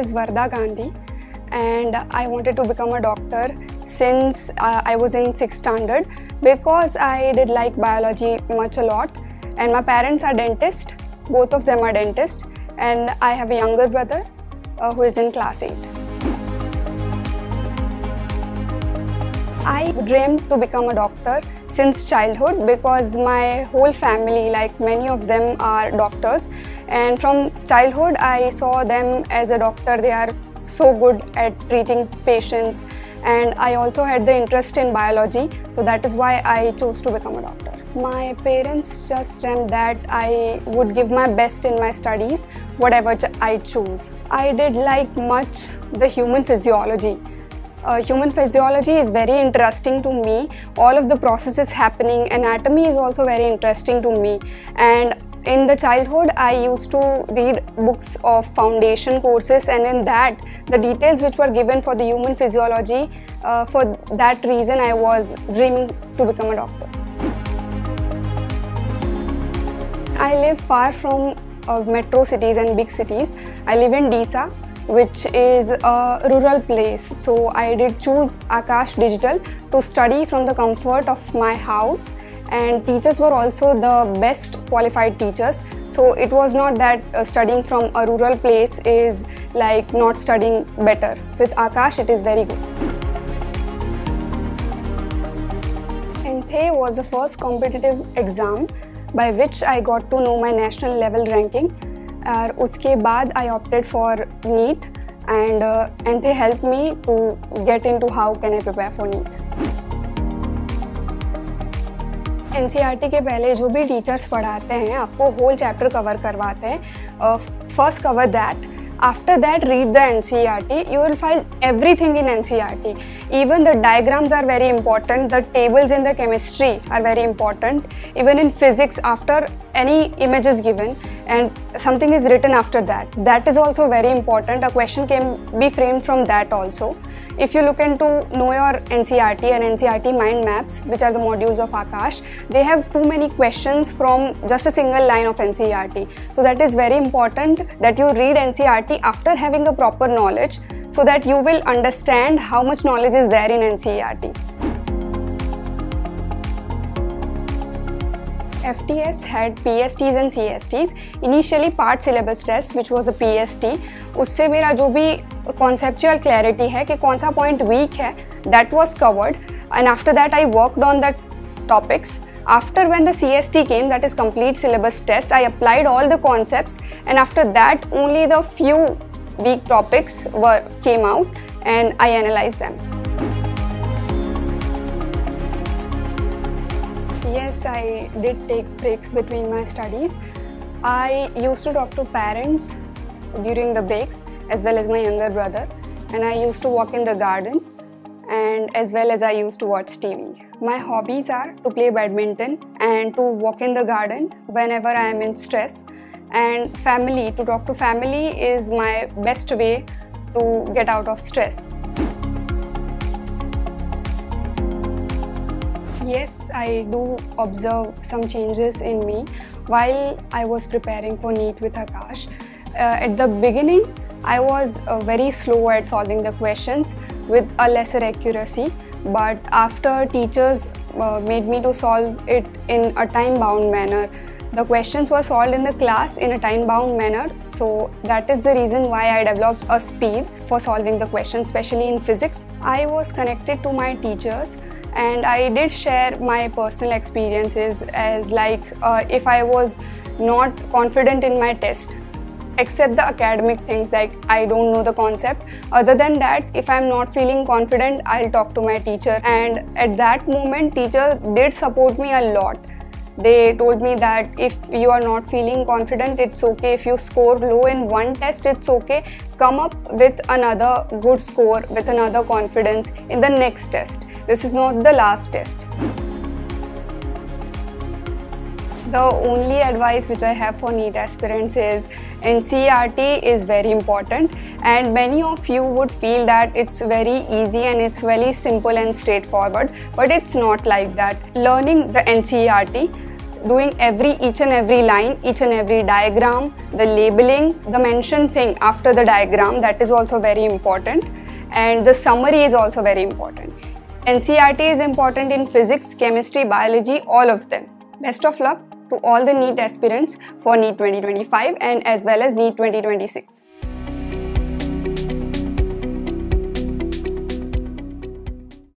is Varda Gandhi and I wanted to become a doctor since uh, I was in 6th standard because I did like biology much a lot and my parents are dentists, both of them are dentists and I have a younger brother uh, who is in class 8. I dreamed to become a doctor since childhood because my whole family, like many of them, are doctors. And from childhood, I saw them as a doctor. They are so good at treating patients. And I also had the interest in biology, so that is why I chose to become a doctor. My parents just dreamt that I would give my best in my studies, whatever I choose. I did like much the human physiology uh, human physiology is very interesting to me. All of the processes happening, anatomy is also very interesting to me. And in the childhood, I used to read books of foundation courses, and in that, the details which were given for the human physiology, uh, for that reason, I was dreaming to become a doctor. I live far from uh, metro cities and big cities. I live in Disa, which is a rural place. So I did choose Aakash Digital to study from the comfort of my house and teachers were also the best qualified teachers. So it was not that uh, studying from a rural place is like not studying better. With Aakash it is very good. ANTHE was the first competitive exam by which I got to know my national level ranking और उसके बाद I opted for NEET and and they help me to get in to how can I prepare for NEET and के पहले जो भी teachers पढ़ाते हैं आपको होल चैप्टर कवर करवाते हैं first cover that after that read the ncert you will find everything in ncert even the diagrams are very important the tables in the chemistry are very important even in physics after any image is given and something is written after that. That is also very important. A question can be framed from that also. If you look into Know Your NCERT and NCERT Mind Maps, which are the modules of Aakash, they have too many questions from just a single line of NCERT. So that is very important that you read NCERT after having a proper knowledge so that you will understand how much knowledge is there in NCERT. FTS had PSTs and CSTs. Initially part syllabus test which was a PST. उससे मेरा जो भी conceptual clarity है कि कौन सा point weak है that was covered and after that I worked on that topics. After when the CST came that is complete syllabus test I applied all the concepts and after that only the few weak topics were came out and I analyzed them. Yes, I did take breaks between my studies. I used to talk to parents during the breaks as well as my younger brother and I used to walk in the garden and as well as I used to watch TV. My hobbies are to play badminton and to walk in the garden whenever I am in stress and family, to talk to family is my best way to get out of stress. Yes, I do observe some changes in me while I was preparing for NEET with Aakash. Uh, at the beginning, I was uh, very slow at solving the questions with a lesser accuracy but after teachers uh, made me to solve it in a time-bound manner. The questions were solved in the class in a time-bound manner so that is the reason why I developed a speed for solving the questions especially in physics. I was connected to my teachers and I did share my personal experiences as like uh, if I was not confident in my test except the academic things like I don't know the concept. Other than that, if I'm not feeling confident, I'll talk to my teacher. And at that moment, teacher did support me a lot. They told me that if you are not feeling confident, it's okay. If you score low in one test, it's okay. Come up with another good score with another confidence in the next test. This is not the last test. The only advice which I have for NEET aspirants is NCERT is very important and many of you would feel that it's very easy and it's very simple and straightforward but it's not like that. Learning the NCERT doing every each and every line, each and every diagram, the labeling, the mentioned thing after the diagram that is also very important and the summary is also very important. NCERT is important in physics, chemistry, biology, all of them. Best of luck to all the NEET aspirants for NEET 2025 and as well as NEET 2026.